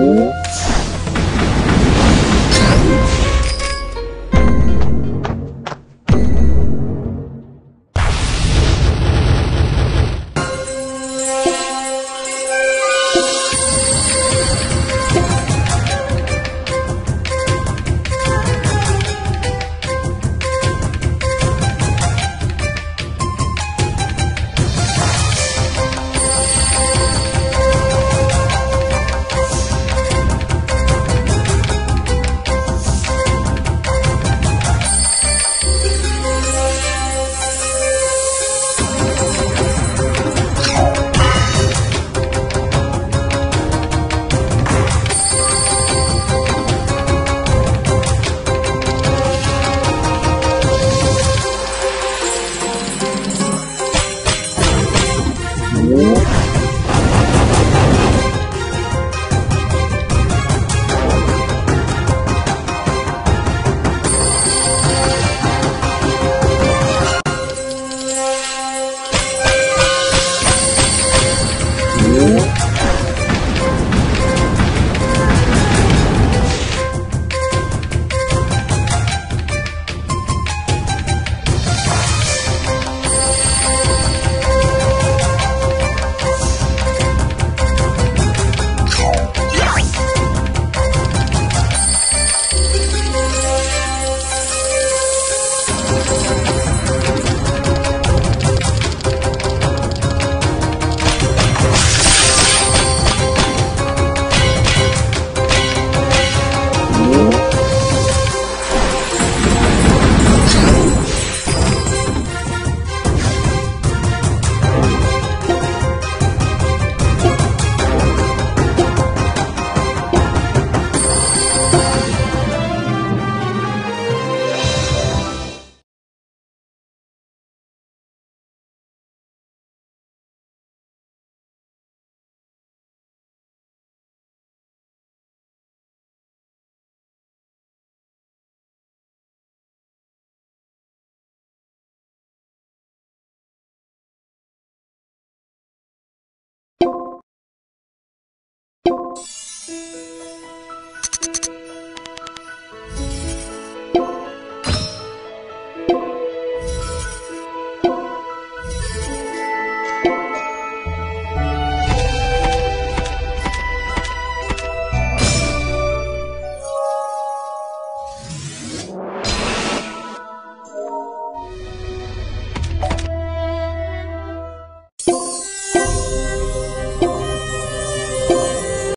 Whoa.